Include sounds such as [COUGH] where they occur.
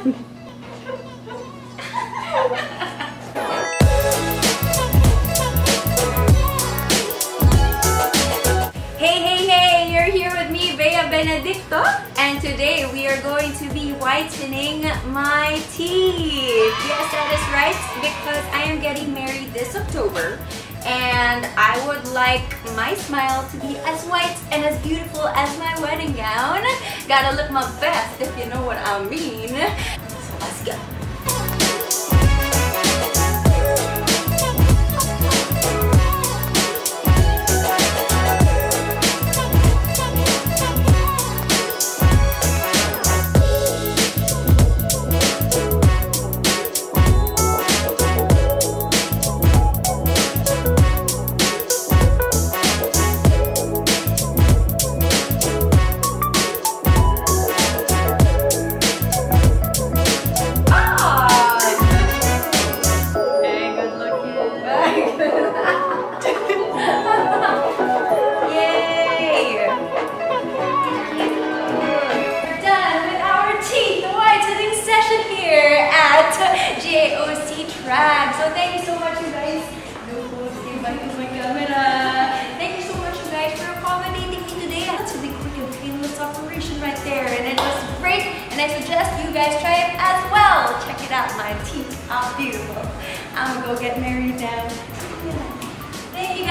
hey, hey, hey! You're here with me, Bea Benedicto. And today we are going to be whitening my teeth. Yes, that is right, because I am getting married this October and I would like my smile to be as white and as beautiful as my wedding gown. Gotta look my best if you know what I mean. So let's go. Drag. So thank you so much, you guys. Say bye to my camera. Thank you so much, you guys, for accommodating me today. That's a quick and painless operation right there, and it was great. And I suggest you guys try it as well. Check it out. My teeth are beautiful. I'm gonna go get married now. [LAUGHS] Thank you guys.